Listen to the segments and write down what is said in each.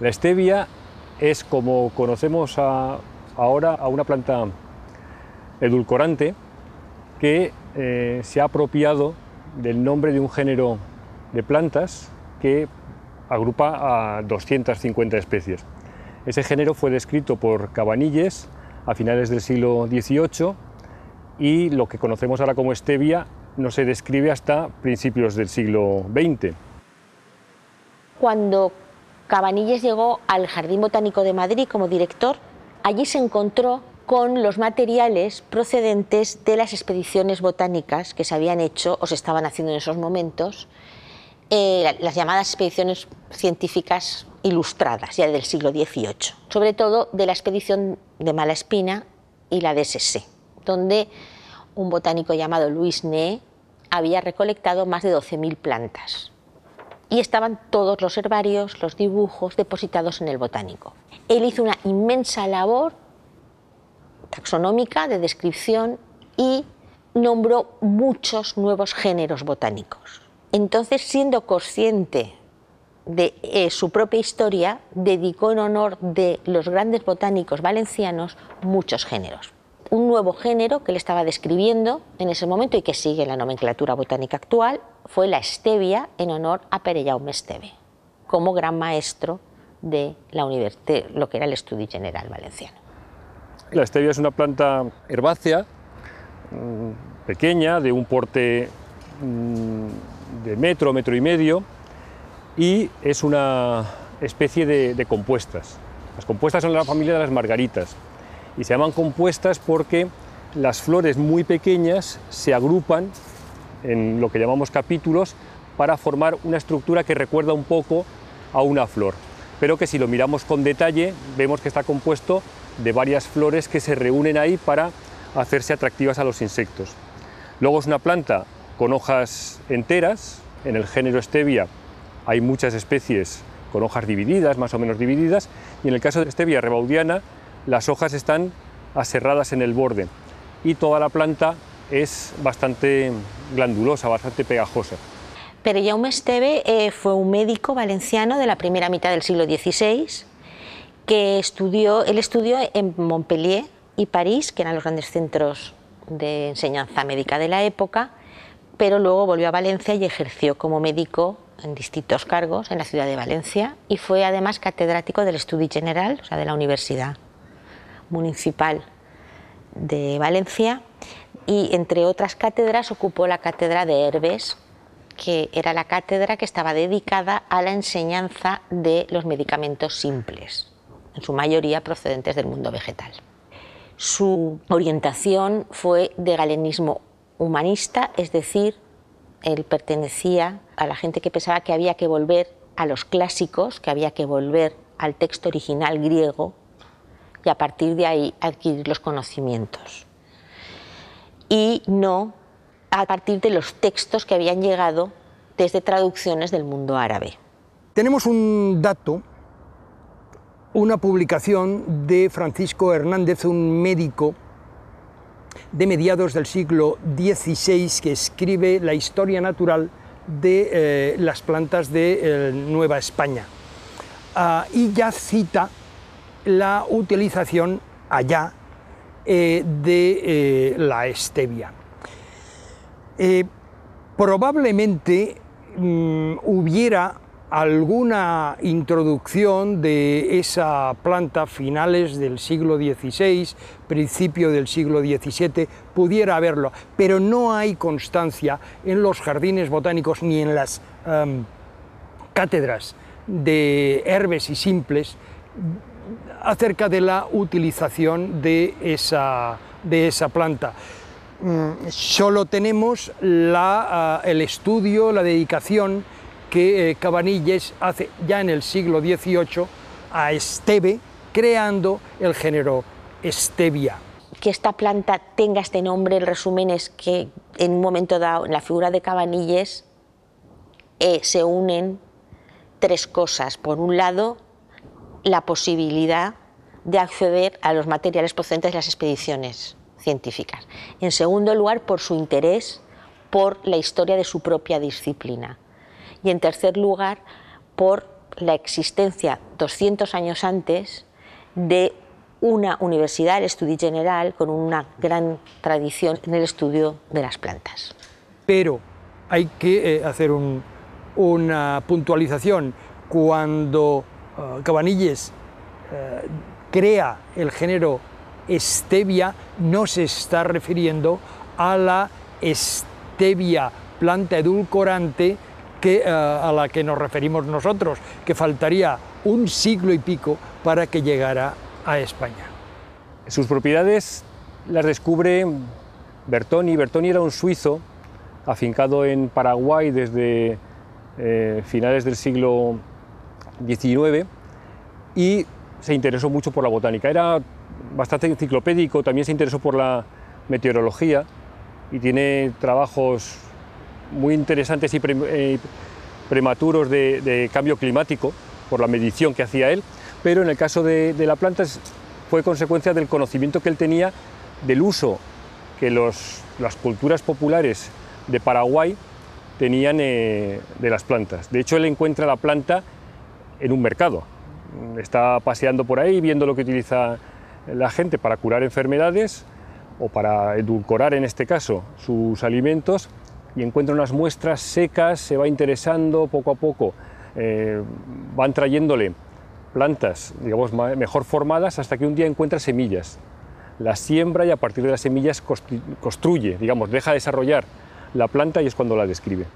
La stevia es, como conocemos ahora, a una planta edulcorante que eh, se ha apropiado del nombre de un género de plantas que agrupa a 250 especies. Ese género fue descrito por Cabanilles a finales del siglo XVIII y lo que conocemos ahora como stevia no se describe hasta principios del siglo XX. Cuando Cabanilles llegó al Jardín Botánico de Madrid como director, allí se encontró con los materiales procedentes de las expediciones botánicas que se habían hecho o se estaban haciendo en esos momentos, eh, las llamadas expediciones científicas ilustradas ya del siglo XVIII, sobre todo de la expedición de Malaspina y la de SS, donde un botánico llamado Luis Nee había recolectado más de 12.000 plantas y estaban todos los herbarios, los dibujos depositados en el botánico. Él hizo una inmensa labor taxonómica de descripción y nombró muchos nuevos géneros botánicos. Entonces, siendo consciente de eh, su propia historia, dedicó en honor de los grandes botánicos valencianos muchos géneros. Un nuevo género que le estaba describiendo en ese momento y que sigue la nomenclatura botánica actual fue la stevia en honor a Pere Jaume Esteve, como gran maestro de, la de lo que era el Estudi General Valenciano. La stevia es una planta herbácea, mm, pequeña, de un porte mm, de metro, metro y medio, y es una especie de, compuestas. Las compuestas son la familia de las margaritas y se llaman compuestas porque las flores muy pequeñas se agrupan en lo que llamamos capítulos para formar una estructura que recuerda un poco a una flor, pero que si lo miramos con detalle vemos que está compuesto de varias flores que se reúnen ahí para hacerse atractivas a los insectos. Luego es una planta con hojas enteras, en el género stevia hay muchas especies con hojas divididas, más o menos divididas, y en el caso de stevia rebaudiana, las hojas están aserradas en el borde. Y toda la planta es bastante glandulosa, bastante pegajosa. Pero Jaume Esteve eh, fue un médico valenciano de la primera mitad del siglo XVI que estudió, él estudió en Montpellier y París, que eran los grandes centros de enseñanza médica de la época, pero luego volvió a Valencia y ejerció como médico en distintos cargos en la ciudad de Valencia y fue además catedrático del Estudi General, o sea, de la Universidad Municipal de Valencia y entre otras cátedras ocupó la cátedra de Herbes, que era la cátedra que estaba dedicada a la enseñanza de los medicamentos simples, en su mayoría procedentes del mundo vegetal. Su orientación fue de galenismo humanista, es decir, él pertenecía a la gente que pensaba que había que volver a los clásicos, que había que volver al texto original griego y a partir de ahí adquirir los conocimientos. Y no a partir de los textos que habían llegado desde traducciones del mundo árabe. Tenemos un dato, una publicación de Francisco Hernández, un médico de mediados del siglo XVI que escribe la historia natural de eh, las plantas de eh, Nueva España. Ah, y ya cita la utilización allá eh, de la stevia. probablemente mm, hubiera alguna introducción de esa planta finales del siglo XVI, principio del siglo XVII, pudiera haberlo, pero no hay constancia en los jardines botánicos ni en las em, cátedras de herbes y simples acerca de la utilización de esa, de esa planta. Mm, solo tenemos la, el estudio, la dedicación que eh, Cabanilles hace ya en el siglo XVIII a Esteve, creando el género Stevia. Que esta planta tenga este nombre, el resumen es que en un momento dado, en la figura de Cabanilles, eh, se unen tres cosas. Por un lado, la posibilidad de acceder a los materiales procedentes de las expediciones científicas. En segundo lugar, por su interés por la historia de su propia disciplina y en tercer lugar por la existencia 200 años antes de una universidad, el Estudi General, con una gran tradición en el estudio de las plantas. Pero hay que eh, hacer una puntualización. Cuando uh, Cabanilles eh, crea el género stevia, no se está refiriendo a la stevia, planta edulcorante eh, a la que nos referimos nosotros, que faltaría un siglo y pico para que llegara a España. Sus propiedades las descubre Bertoni. Bertoni era un suizo afincado en Paraguay desde eh, finales del siglo Y se interesó mucho por la botánica. Era bastante enciclopédico, también se interesó por la meteorología y tiene trabajos muy interesantes y eh, prematuros de, cambio climático por la medición que hacía él, pero en el caso de, la planta fue consecuencia del conocimiento que él tenía del uso que las culturas populares de Paraguay tenían eh, de las plantas. De hecho, él encuentra la planta en un mercado. Está paseando por ahí viendo lo que utiliza la gente para curar enfermedades o para edulcorar, en este caso, sus alimentos y encuentra unas muestras secas, se va interesando poco a poco, eh, van trayéndole plantas, digamos, mejor formadas hasta que un día encuentra semillas. Las siembra y a partir de las semillas construye, digamos, deja desarrollar la planta y es cuando la describe.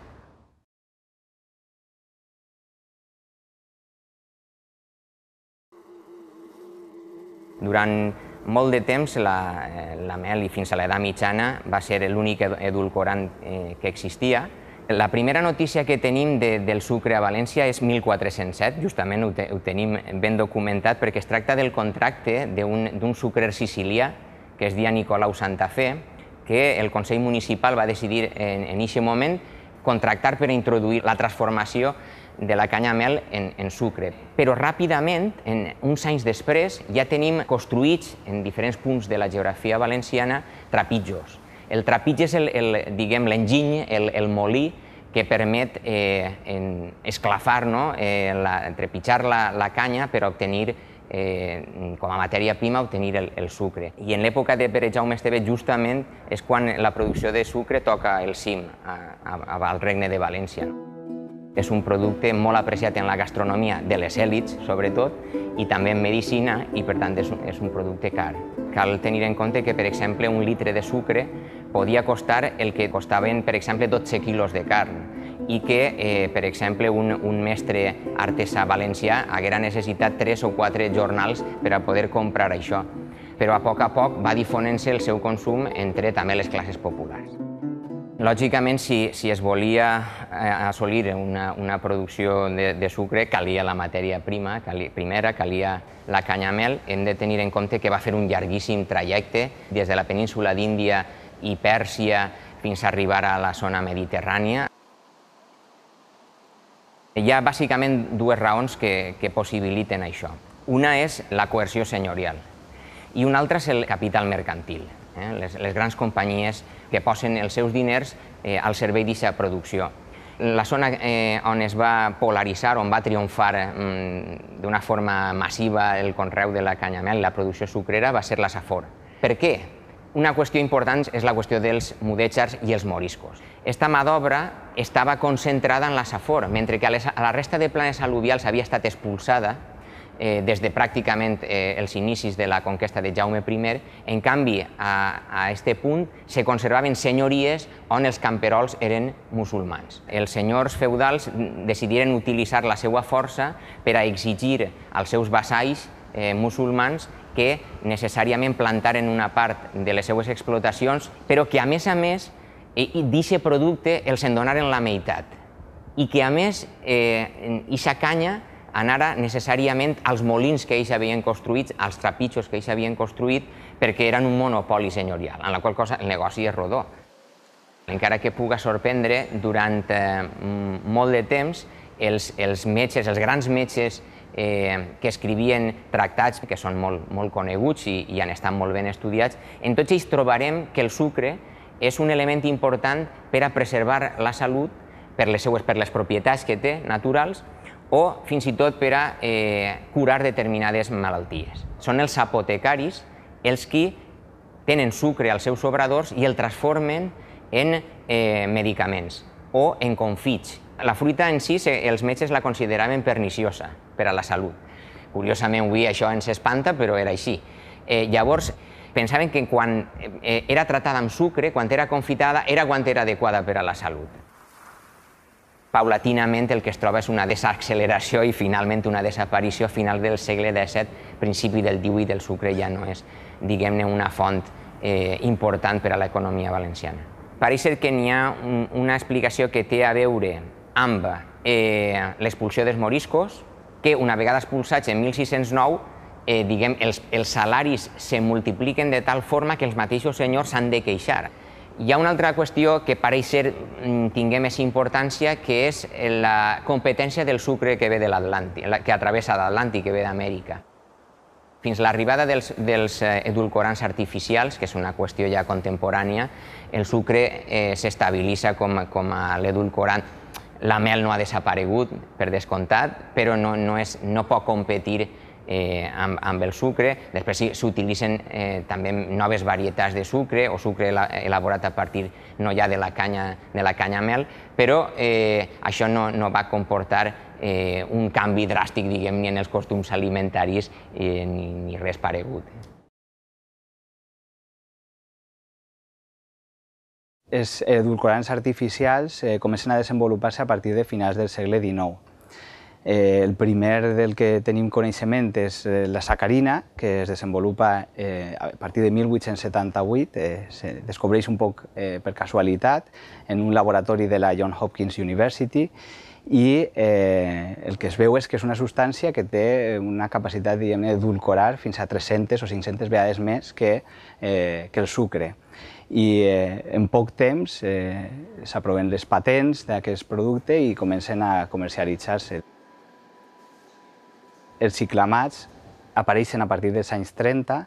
Durant molt de temps la, eh, la mel i fins a l'edat mitjana va ser l'únic edulcorant eh, que existia. La primera notícia que tenim de, del sucre a València és 1407, justament ho, te, ho tenim ben documentat perquè es tracta del contracte d'un sucrer sicilià que es dia Nicolau Santafé, que el Consell Municipal va decidir en aquest moment contractar per introduir la transformació de la canya mel en, en sucre. Però ràpidament, en uns anys després, ja tenim construïts en diferents punts de la geografia valenciana trapitjos. El trapitge és el, el diguem l'enginy, el, el molí que permet eh, en esclafar, no? eh, la, trepitjar la, la canya per obtenir eh, com a matèria prima obtenir el, el sucre. I en l'època de Pere Jaume Esteve justament és quan la producció de sucre toca el cim a, a, al regne de València. No? És un producte molt apreciat en la gastronomia de les èlits, sobretot, i també en medicina, i per tant és un, és un producte car. Cal tenir en compte que, per exemple, un litre de sucre podia costar el que costaven, per exemple, 12 quilos de carn, i que, eh, per exemple, un, un mestre artesà valencià haguera necessitat 3 o 4 jornals per a poder comprar això. Però a poc a poc va difonent-se el seu consum entre també les classes populars. Lògicament, si, si es volia eh, assolir una, una producció de, de sucre, calia la matèria prima, calia, primera, calia la canyamel. Hem de tenir en compte que va fer un llarguíssim trajecte des de la península d'Índia i Pèrsia fins a arribar a la zona mediterrània. Hi ha bàsicament dues raons que, que possibiliten això. Una és la coerció senyorial i una altra és el capital mercantil eh? les, les grans companyies que posen els seus diners eh, al servei d'aquesta producció. La zona eh, on es va polaritzar, on va triomfar eh, d'una forma massiva el conreu de la canyamel, la producció sucrera, va ser la Safor. Per què? Una qüestió important és la qüestió dels mudèjars i els moriscos. Esta mà d'obra estava concentrada en la Safor, mentre que a la resta de planes al·luvials havia estat expulsada eh, des de pràcticament eh, els inicis de la conquesta de Jaume I. En canvi, a, a este punt se conservaven senyories on els camperols eren musulmans. Els senyors feudals decidiren utilitzar la seva força per a exigir als seus vassalls eh, musulmans que necessàriament plantaren una part de les seues explotacions, però que a més a més d'aquest producte els en donaren la meitat i que a més eh, ixa canya anara necessàriament als molins que ells havien construït, als trapitxos que ells havien construït, perquè eren un monopoli senyorial, en la qual cosa el negoci és rodó. Encara que puga sorprendre, durant eh, molt de temps, els, els metges, els grans metges eh, que escrivien tractats que són molt, molt coneguts i, i han estat molt ben estudiats, en tots ells trobarem que el sucre és un element important per a preservar la salut per les seues per les propietats que té naturals o fins i tot per a eh, curar determinades malalties. Són els apotecaris els qui tenen sucre als seus obradors i el transformen en eh, medicaments o en confits. La fruita en si els metges la consideraven perniciosa per a la salut. Curiosament, avui això ens espanta, però era així. Eh, llavors, pensaven que quan eh, era tratada amb sucre, quan era confitada, era quan era adequada per a la salut paulatinament el que es troba és una desacceleració i finalment una desaparició final del segle XVII, principi del XVIII, el sucre ja no és, diguem-ne, una font eh, important per a l'economia valenciana. Pareix que n'hi ha un, una explicació que té a veure amb eh, l'expulsió dels moriscos, que una vegada expulsats en 1609 eh, diguem, els, els salaris se multipliquen de tal forma que els mateixos senyors s'han de queixar. Hi ha una altra qüestió que pareix ser mm, tingué més importància, que és la competència del sucre que ve de l'Atlàntic, que atravessa l'Atlàntic, que ve d'Amèrica. Fins l'arribada dels, dels eh, edulcorants artificials, que és una qüestió ja contemporània, el sucre eh, s'estabilitza com, com a l'edulcorant. La mel no ha desaparegut, per descomptat, però no, no, és, no pot competir eh, amb, amb el sucre. Després s'utilitzen eh, també noves varietats de sucre o sucre elaborat a partir no ja de la canya, de la canya mel, però eh, això no, no va comportar eh, un canvi dràstic diguem ni en els costums alimentaris eh, ni, ni res paregut. Els edulcorants artificials eh, comencen a desenvolupar-se a partir de finals del segle XIX Eh, el primer del que tenim coneixement és eh, la sacarina, que es desenvolupa eh, a partir de 1878, eh, se descobreix un poc eh, per casualitat en un laboratori de la John Hopkins University i eh, el que es veu és que és una substància que té una capacitat d'edulcorar fins a 300 o 500 vegades més que, eh, que el sucre. I eh, en poc temps eh, s'aproven les patents d'aquest producte i comencen a comercialitzar-se els ciclamats apareixen a partir dels anys 30,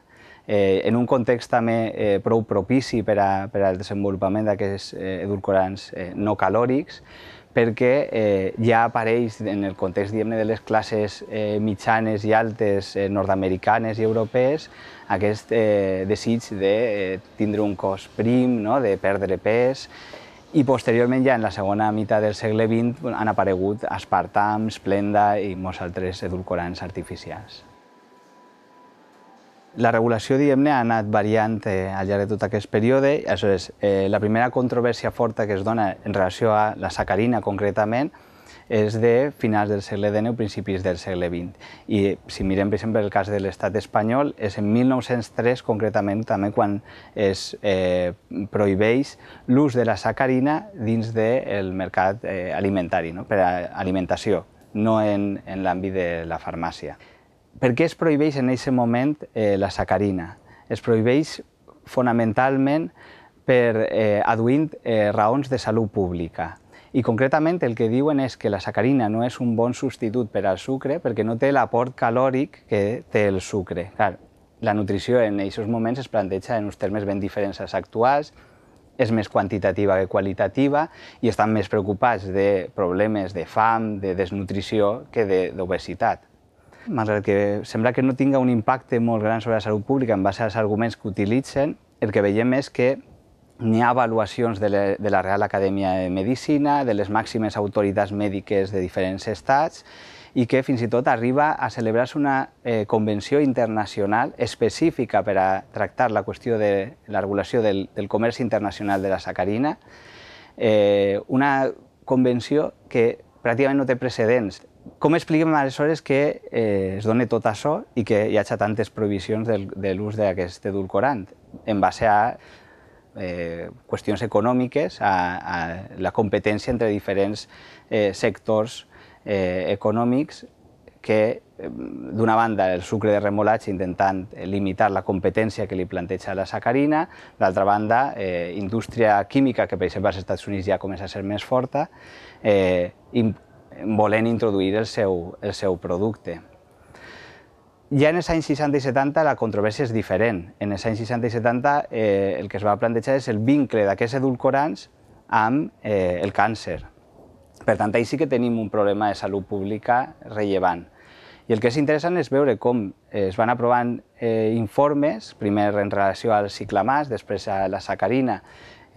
eh, en un context també eh, prou propici per, a, per al desenvolupament d'aquests eh, edulcorants eh, no calòrics, perquè eh, ja apareix en el context de les classes eh, mitjanes i altes eh, nord-americanes i europees aquest eh, desig de eh, tindre un cos prim, no? de perdre pes, i posteriorment ja en la segona meitat del segle XX han aparegut aspartam, splenda i molts altres edulcorants artificials. La regulació, diguem-ne, ha anat variant eh, al llarg de tot aquest període. Aleshores, eh, la primera controvèrsia forta que es dona en relació a la sacarina, concretament, és de finals del segle XIX principis del segle XX. I si mirem, per exemple, el cas de l'estat espanyol, és en 1903, concretament, també quan es eh, prohibeix l'ús de la sacarina dins del mercat eh, alimentari, no? per a alimentació, no en, en l'àmbit de la farmàcia. Per què es prohibeix en aquest moment eh, la sacarina? Es prohibeix fonamentalment per eh, aduint eh, raons de salut pública. I concretament el que diuen és que la sacarina no és un bon substitut per al sucre perquè no té l'aport calòric que té el sucre. Clar, la nutrició en aquests moments es planteja en uns termes ben diferents als actuals, és més quantitativa que qualitativa i estan més preocupats de problemes de fam, de desnutrició, que d'obesitat. Malgrat que sembla que no tinga un impacte molt gran sobre la salut pública en base als arguments que utilitzen, el que veiem és que N'hi ha avaluacions de, la, de la Real Acadèmia de Medicina, de les màximes autoritats mèdiques de diferents estats, i que fins i tot arriba a celebrar-se una eh, convenció internacional específica per a tractar la qüestió de la regulació del, del comerç internacional de la sacarina, eh, una convenció que pràcticament no té precedents. Com expliquem aleshores que eh, es doni tot això i que hi hagi tantes prohibicions del, de l'ús d'aquest edulcorant en base a eh, qüestions econòmiques, a, a la competència entre diferents eh, sectors eh, econòmics que, eh, d'una banda, el sucre de remolatge intentant limitar la competència que li planteja la sacarina, d'altra banda, eh, indústria química, que per exemple als Estats Units ja comença a ser més forta, eh, volent introduir el seu, el seu producte. Ja en els anys 60 i 70 la controvèrsia és diferent. En els anys 60 i 70 eh, el que es va plantejar és el vincle d'aquests edulcorants amb eh, el càncer. Per tant, ahí sí que tenim un problema de salut pública rellevant. I el que és interessant és veure com es van aprovant eh, informes, primer en relació al ciclamàs, després a la sacarina,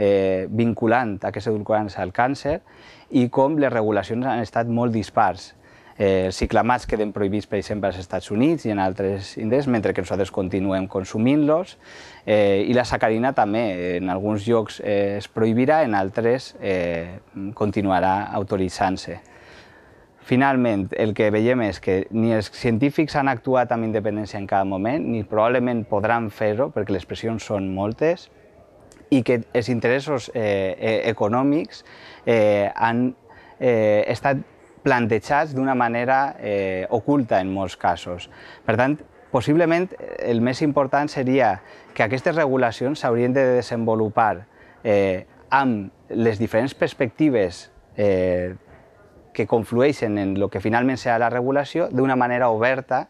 eh, vinculant aquests edulcorants al càncer, i com les regulacions han estat molt dispars. Eh, ciclamats queden prohibits, per exemple, als Estats Units i en altres indrets, mentre que nosaltres continuem consumint-los. Eh, I la sacarina també, en alguns llocs eh, es prohibirà, en altres eh, continuarà autoritzant-se. Finalment, el que veiem és que ni els científics han actuat amb independència en cada moment, ni probablement podran fer-ho, perquè les pressions són moltes, i que els interessos eh, eh, econòmics eh, han eh, estat plantejats d'una manera eh, oculta en molts casos. Per tant, possiblement el més important seria que aquestes regulacions s'haurien de desenvolupar eh, amb les diferents perspectives eh, que conflueixen en el que finalment serà la regulació d'una manera oberta,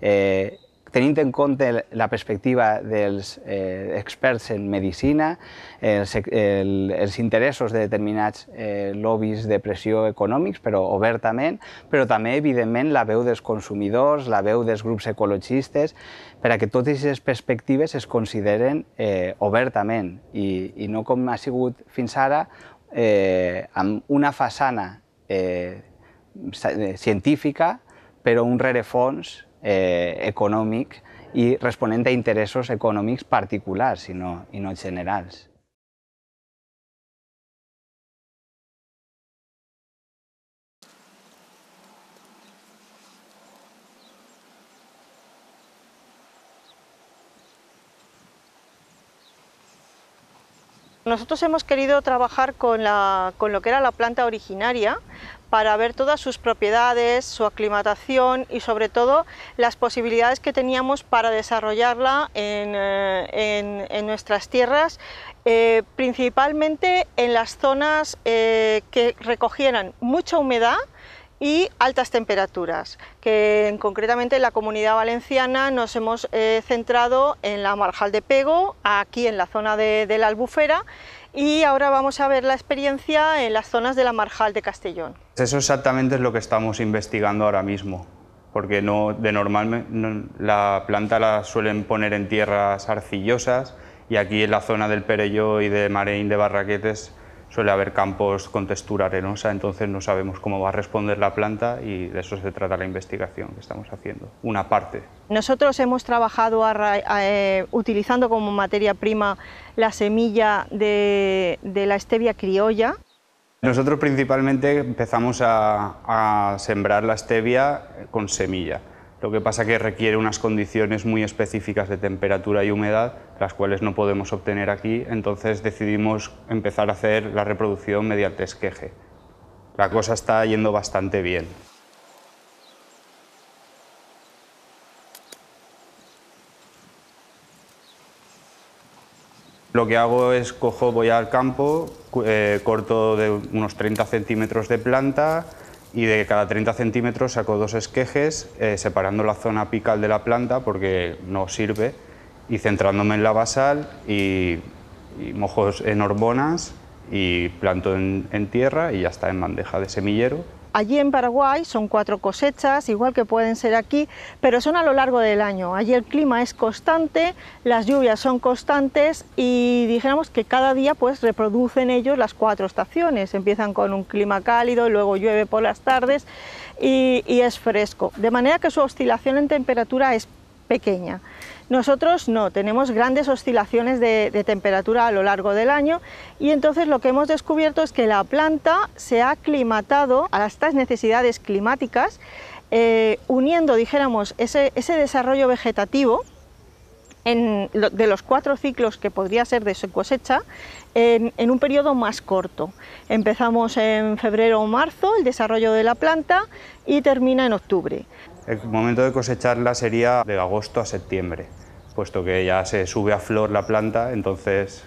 eh, tenint en compte la perspectiva dels eh, experts en medicina, els, el, els interessos de determinats eh, lobbies de pressió econòmics, però obertament, però també, evidentment, la veu dels consumidors, la veu dels grups ecologistes, per a que totes aquestes perspectives es consideren eh, obertament. I, i no com ha sigut fins ara eh, amb una façana eh, científica, però un rerefons eh, econòmic i responent a interessos econòmics particulars i no, i no generals. Nosotros hemos querido trabajar con, la, con, lo que era la planta originaria para ver todas sus propiedades, su aclimatación y sobre todo las posibilidades que teníamos para desarrollarla en, en nuestras tierras, eh, principalmente en las zonas eh, que recogieran mucha humedad y altas temperaturas, que concretamente en la comunidad valenciana nos hemos eh, centrado en la Marjal de Pego, aquí en la zona de, la Albufera, y ahora vamos a ver la experiencia en las zonas de la Marjal de Castellón. Eso exactamente es lo que estamos investigando ahora mismo, porque no, de normal no, la planta la suelen poner en tierras arcillosas y aquí en la zona del Perelló y de Mareín de Barraquetes suele haber campos con textura arenosa, entonces no sabemos cómo va a responder la planta y de eso se trata la investigación que estamos haciendo, una parte. Nosotros hemos trabajado a, a, eh, utilizando como materia prima la semilla de, de, la stevia criolla. Nosotros principalmente empezamos a, a sembrar la stevia con semilla. Lo que pasa que requiere unas condiciones muy específicas de temperatura y humedad, las cuales no podemos obtener aquí, entonces decidimos empezar a hacer la reproducción mediante esqueje. La cosa está yendo bastante bien. Lo que hago es cojo, voy al campo, eh, corto de unos 30 centímetros de planta, y de cada 30 centímetros saco dos esquejes eh, separando la zona apical de la planta porque no sirve y centrándome en la basal y, y mojo en hormonas y planto en, en tierra y ya está en bandeja de semillero Allí en Paraguay son cuatro cosechas, igual que pueden ser aquí, pero son a lo largo del año. Allí el clima es constante, las lluvias son constantes y dijéramos que cada día pues reproducen ellos las cuatro estaciones. Empiezan con un clima cálido, luego llueve por las tardes y, y es fresco. De manera que su oscilación en temperatura es pequeña. Nosotros no, tenemos grandes oscilaciones de, temperatura a lo largo del año y entonces lo que hemos descubierto es que la planta se ha aclimatado a estas necesidades climáticas, eh, uniendo, dijéramos, ese, desarrollo vegetativo de los cuatro ciclos que podría ser de su cosecha en, en, un periodo más corto. Empezamos en febrero o marzo el desarrollo de la planta y termina en octubre. El momento de cosecharla sería de agosto a septiembre, puesto que ya se sube a flor la planta, entonces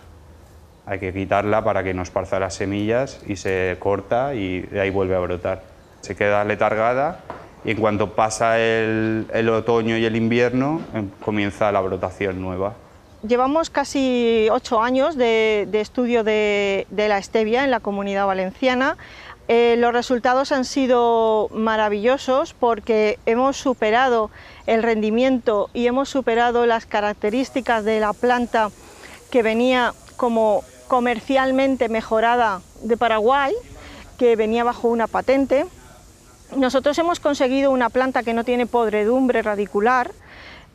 hay que quitarla para que no esparza las semillas y se corta y de ahí vuelve a brotar. Se queda letargada y en cuanto pasa el, otoño y el invierno comienza la brotación nueva. llevamos casi ocho años de, estudio de, la stevia en la comunidad valenciana. Eh, los resultados han sido maravillosos porque hemos superado el rendimiento y hemos superado las características de la planta que venía como comercialmente mejorada de Paraguay, que venía bajo una patente. Nosotros hemos conseguido una planta que no tiene podredumbre radicular,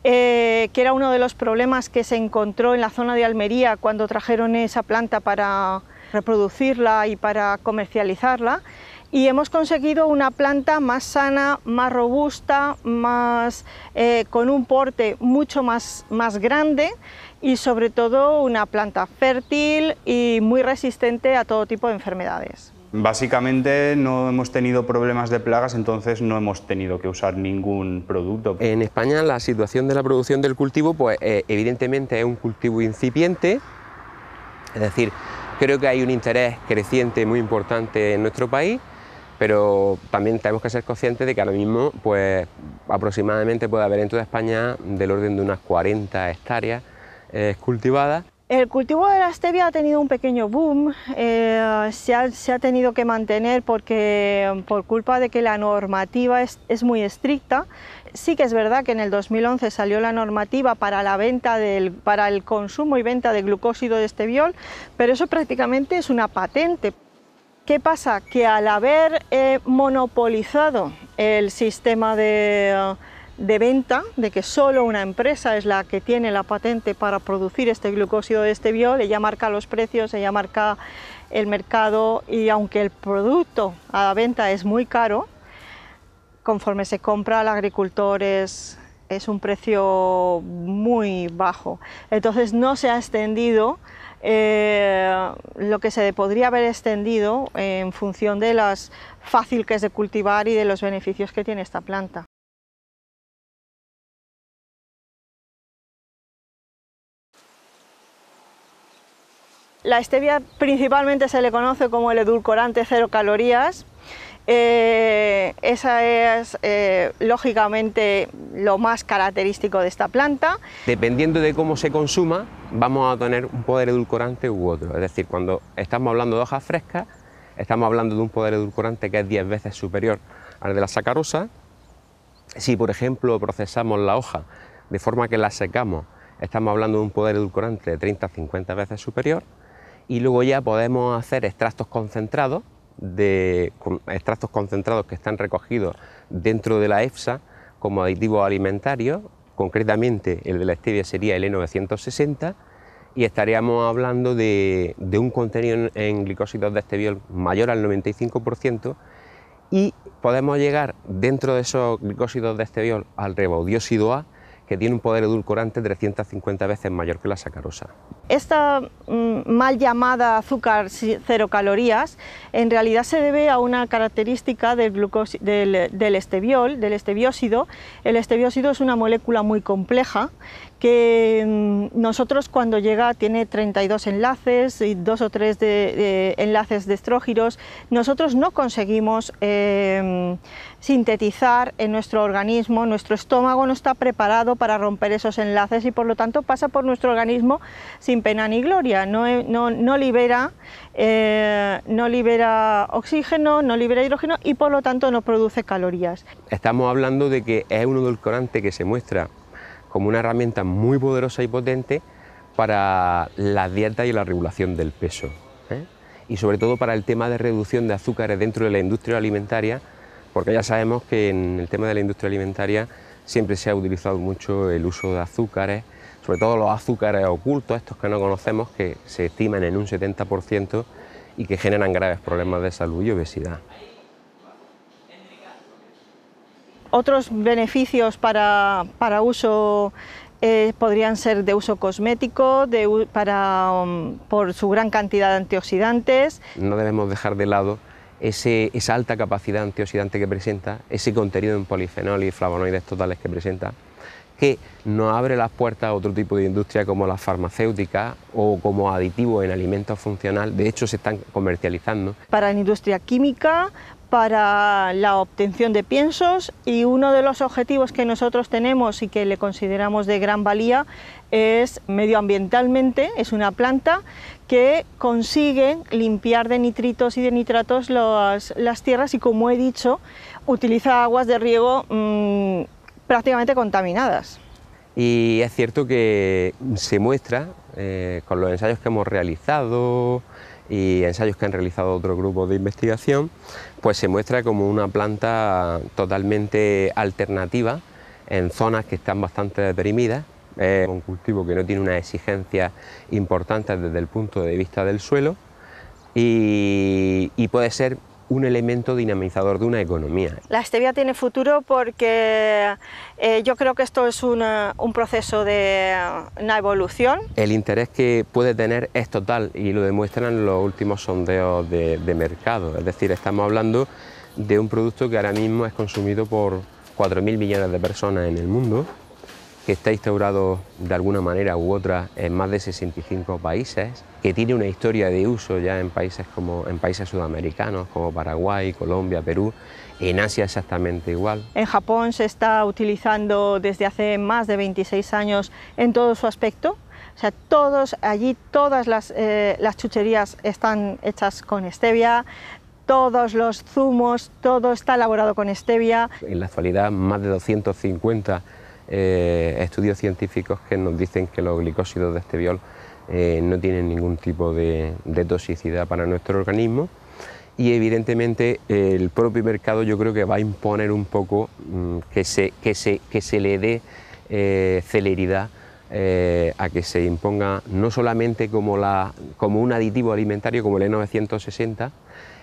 eh, que era uno de los problemas que se encontró en la zona de Almería cuando trajeron esa planta para reproducirla y para comercializarla y hemos conseguido una planta más sana, más robusta, más, eh, con un porte mucho más, más grande y sobre todo una planta fértil y muy resistente a todo tipo de enfermedades. Básicamente no hemos tenido problemas de plagas, entonces no hemos tenido que usar ningún producto. En España la situación de la producción del cultivo, pues eh, evidentemente es un cultivo incipiente, es decir, creo que hay un interés creciente muy importante en nuestro país, pero también tenemos que ser conscientes de que ahora mismo, pues aproximadamente puede haber en toda España del orden de unas 40 hectáreas eh, cultivadas el cultivo de la stevia ha tenido un pequeño boom, eh, se, ha, tenido que mantener porque por culpa de que la normativa es, muy estricta. Sí que es verdad que en el 2011 salió la normativa para, la venta del, para el consumo y venta de glucósido de esteviol, pero eso prácticamente es una patente. ¿Qué pasa? Que al haber eh, monopolizado el sistema de de venta, de que solo una empresa es la que tiene la patente para producir este glucósido de este biol, ella marca los precios, ella marca el mercado y aunque el producto a la venta es muy caro, conforme se compra al agricultor es, un precio muy bajo. Entonces no se ha extendido eh, lo que se podría haber extendido en función de las fácil que es de cultivar y de los beneficios que tiene esta planta. La stevia principalmente se le conoce como el edulcorante cero calorías. Eh, esa es eh, lógicamente lo más característico de esta planta. Dependiendo de cómo se consuma, vamos a tener un poder edulcorante u otro. Es decir, cuando estamos hablando de hojas frescas, estamos hablando de un poder edulcorante que es 10 veces superior al de la sacarosa. Si, por ejemplo, procesamos la hoja de forma que la secamos, estamos hablando de un poder edulcorante de 30 50 veces superior y luego ya podemos hacer extractos concentrados, de, extractos concentrados que están recogidos dentro de la EFSA como aditivos alimentarios, concretamente el de la stevia sería el E960 y estaríamos hablando de, un contenido en, glicósidos de esteviol mayor al 95% y podemos llegar dentro de esos glicósidos de esteviol al rebaudióxido A que tiene un poder edulcorante 350 veces mayor que la sacarosa. Esta mm, mal llamada azúcar cero calorías en realidad se debe a una característica del, del, del esteviol, del esteviósido. El esteviósido es una molécula muy compleja que mm, nosotros cuando llega tiene 32 enlaces y dos o tres de, enlaces de estrógiros, nosotros no conseguimos em, sintetizar en nuestro organismo, nuestro estómago no está preparado para romper esos enlaces y por lo tanto pasa por nuestro organismo sin pena ni gloria, no, no, libera, eh, no libera oxígeno, no libera hidrógeno y por lo tanto no produce calorías. Estamos hablando de que es un edulcorante que se muestra como una herramienta muy poderosa y potente para la dieta y la regulación del peso. ¿eh? Y sobre todo para el tema de reducción de azúcares dentro de la industria alimentaria, porque ya sabemos que en el tema de la industria alimentaria siempre se ha utilizado mucho el uso de azúcares, sobre todo los azúcares ocultos, estos que no conocemos, que se estiman en un 70% y que generan graves problemas de salud y obesidad. Otros beneficios para, uso eh, podrían ser de uso cosmético, para, um, por su gran cantidad de antioxidantes. No debemos dejar de lado esa alta capacidad antioxidante que presenta, ese contenido en polifenol y flavonoides totales que presenta, que nos abre las puertas a otro tipo de industria como la farmacéutica o como aditivos en alimentos funcionales. De hecho, se están comercializando. Para la industria química, para la obtención de piensos y uno de los objetivos que nosotros tenemos y que le consideramos de gran valía es medioambientalmente, es una planta que consigue limpiar de nitritos y de nitratos las tierras y como he dicho, utiliza aguas de riego mm, prácticamente contaminadas. Y es cierto que se muestra eh, con los ensayos que hemos realizado, y ensayos que han realizado otros grupos de investigación, pues se muestra como una planta totalmente alternativa en zonas que están bastante deprimidas. Es un cultivo que no tiene una exigencia importante desde el punto de vista del suelo y, y puede ser un elemento dinamizador de una economía. La stevia tiene futuro porque eh, yo creo que esto es un proceso de una evolución. El interés que puede tener es total y lo demuestran los últimos sondeos de, de mercado, es decir, estamos hablando de un producto que ahora mismo es consumido por 4.000 millones de personas en el mundo que está instaurado de alguna manera u otra en más de 65 países, que tiene una historia de uso ya en países como en países sudamericanos como Paraguay, Colombia, Perú, en Asia exactamente igual. En Japón se está utilizando desde hace más de 26 años en todo su aspecto. O sea, todos, allí todas las, eh, las chucherías están hechas con stevia, todos los zumos, todo está elaborado con stevia. En la actualidad más de 250 eh, estudios científicos que nos dicen que los glicósidos de este biol eh, no tienen ningún tipo de, toxicidad para nuestro organismo. Y evidentemente el propio mercado yo creo que va a imponer un poco mm, que, se, que, se, que se le dé eh, celeridad a que se imponga no solamente como, la, como un aditivo alimentario como el E960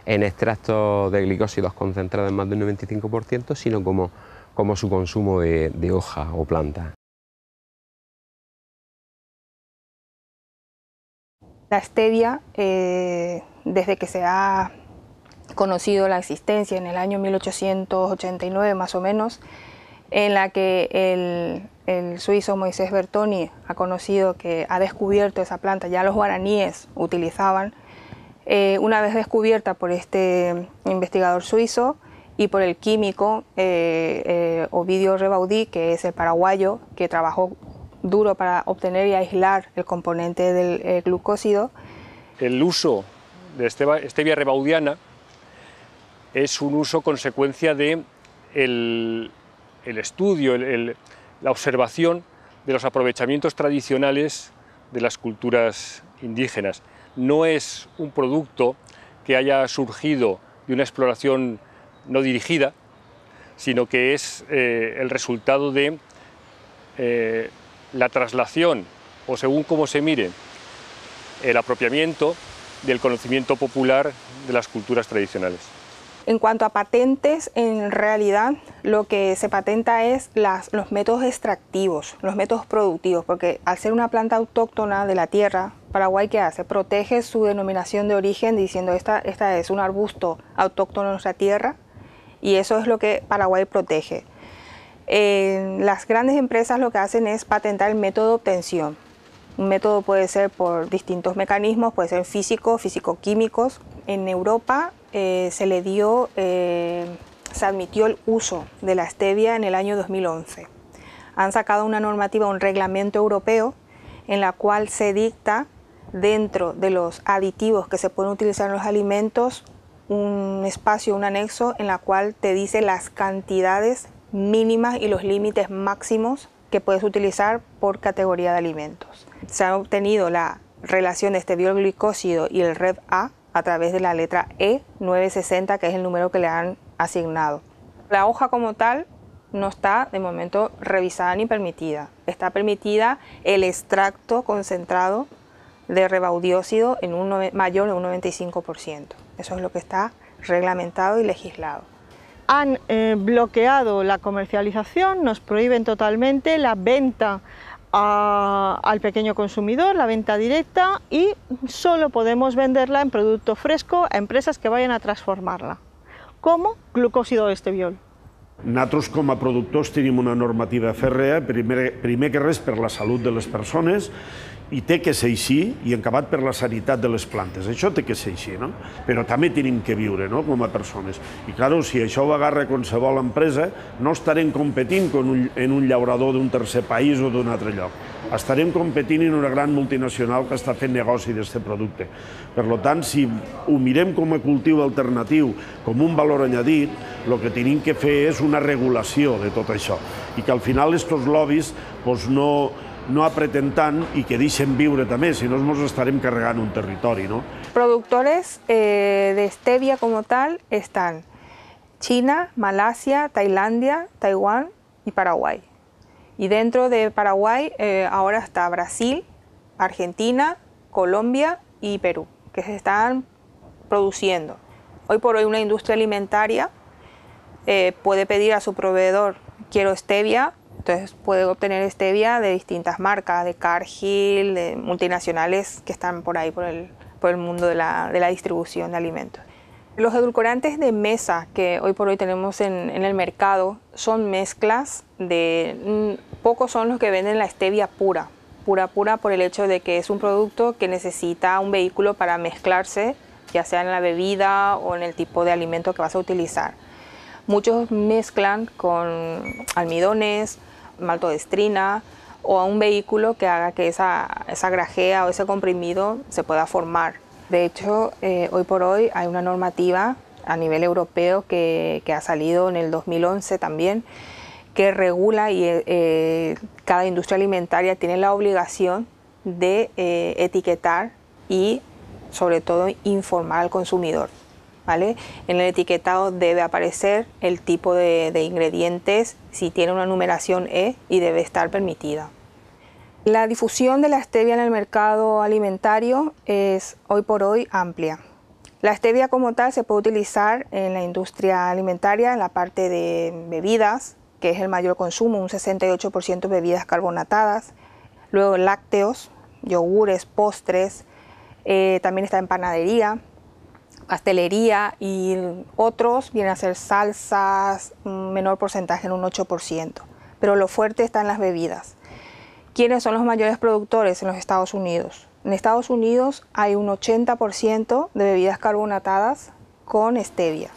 en extractos de glicósidos concentrados en más del 95%, sino como como su consumo de, hoja o planta. La stevia, eh, desde que se ha conocido la existencia en el año 1889 más o menos, en la que el, suizo Moisés Bertoni ha conocido que ha descubierto esa planta, ya los guaraníes utilizaban, eh, una vez descubierta por este investigador suizo, y por el químico eh, eh, Ovidio Rebaudí, que es el paraguayo, que trabajó duro para obtener y aislar el componente del eh, glucósido. El uso de stevia rebaudiana es un uso consecuencia de el, estudio, la observación de los aprovechamientos tradicionales de las culturas indígenas. No es un producto que haya surgido de una exploración no dirigida, sino que es eh, el resultado de eh, la traslación, o según cómo se mire, el apropiamiento del conocimiento popular de las culturas tradicionales. En cuanto a patentes, en realidad lo que se patenta es los métodos extractivos, los métodos productivos, porque al ser una planta autóctona de la tierra, Paraguay ¿qué hace? Protege su denominación de origen diciendo esta, esta es un arbusto autóctono de nuestra tierra y eso es lo que Paraguay protege. las grandes empresas lo que hacen es patentar el método de obtención. Un método puede ser por distintos mecanismos, puede ser físico, físico-químicos. En Europa eh, se le dio, eh, se admitió el uso de la stevia en el año 2011. Han sacado una normativa, un reglamento europeo, en la cual se dicta dentro de los aditivos que se pueden utilizar en los alimentos un espacio, un anexo en la cual te dice las cantidades mínimas y los límites máximos que puedes utilizar por categoría de alimentos. Se ha obtenido la relación de este bioglicósido y el RED A a través de la letra E960, que es el número que le han asignado. La hoja como tal no está de momento revisada ni permitida. Está permitida el extracto concentrado de rebaudiósido en un mayor de un 95%. Eso es lo que está reglamentado y legislado. Han eh, bloqueado la comercialización, nos prohíben totalmente la venta al pequeño consumidor, la venta directa y solo podemos venderla en producto fresco a empresas que vayan a transformarla, como glucósido de esteviol. Nosaltres, com a productors, tenim una normativa fèrrea, primer, primer que res per la salut de les persones, i té que ser així, i acabat per la sanitat de les plantes. Això té que ser així, no? Però també tenim que viure, no?, com a persones. I, clar, si això ho agarra qualsevol empresa, no estarem competint con en un llaurador d'un tercer país o d'un altre lloc. Estarem competint en una gran multinacional que està fent negoci d'aquest producte. Per tant, si ho mirem com a cultiu alternatiu, com un valor añadit, el que tenim que fer és una regulació de tot això i que al final aquests lobbies pues, no, no apreten tant i que deixen viure també, si no ens estarem carregant un territori. ¿no? Productores eh, de stevia como tal están China, Malasia, Tailandia, Taiwán y Paraguay. Y dentro de Paraguay eh, ahora está Brasil, Argentina, Colombia y Perú, que se están produciendo. Hoy por hoy una industria alimentaria eh, puede pedir a su proveedor, quiero stevia, entonces puede obtener stevia de distintas marcas, de Cargill, de multinacionales que están por ahí, por el, por el mundo de la, de la distribución de alimentos. Los edulcorantes de mesa que hoy por hoy tenemos en, en el mercado son mezclas de... mm, Pocos son los que venden la stevia pura, pura pura por el hecho de que es un producto que necesita un vehículo para mezclarse, ya sea en la bebida o en el tipo de alimento que vas a utilizar. Muchos mezclan con almidones, maltodextrina o a un vehículo que haga que esa, esa grajea o ese comprimido se pueda formar. De hecho, eh, hoy por hoy hay una normativa a nivel europeo que, que ha salido en el 2011 también, que regula y eh, cada industria alimentaria tiene la obligación de eh, etiquetar y sobre todo informar al consumidor. En el etiquetado debe aparecer el tipo de, de ingredientes, si tiene una numeración E y debe estar permitida. La difusión de la stevia en el mercado alimentario es hoy por hoy amplia. La stevia como tal se puede utilizar en la industria alimentaria, en la parte de bebidas, que es el mayor consumo, un 68% bebidas carbonatadas, luego lácteos, yogures, postres, eh, también está en panadería, pastelería y otros vienen a ser salsas, menor porcentaje en un 8%, pero lo fuerte está en las bebidas. ¿Quiénes son los mayores productores en los Estados Unidos? En Estados Unidos hay un 80% de bebidas carbonatadas con stevia.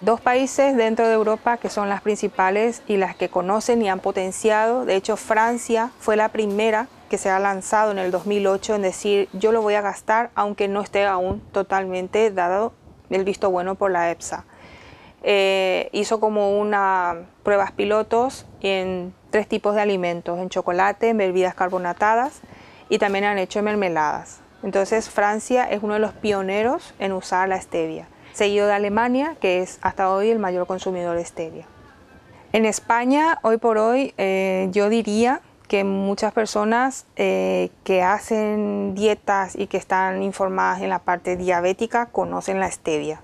Dos países dentro de Europa que son las principales y las que conocen y han potenciado. De hecho, Francia fue la primera que se ha lanzado en el 2008 en decir yo lo voy a gastar aunque no esté aún totalmente dado el visto bueno por la EPSA. Eh, hizo como una pruebas pilotos en tres tipos de alimentos, en chocolate, en bebidas carbonatadas y también han hecho mermeladas. Entonces Francia es uno de los pioneros en usar la stevia, seguido de Alemania, que es hasta hoy el mayor consumidor de stevia. En España, hoy por hoy, eh, yo diría que muchas personas eh, que hacen dietas y que están informadas en la parte diabética conocen la stevia,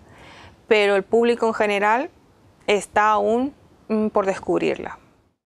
pero el público en general está aún mm, por descubrirla.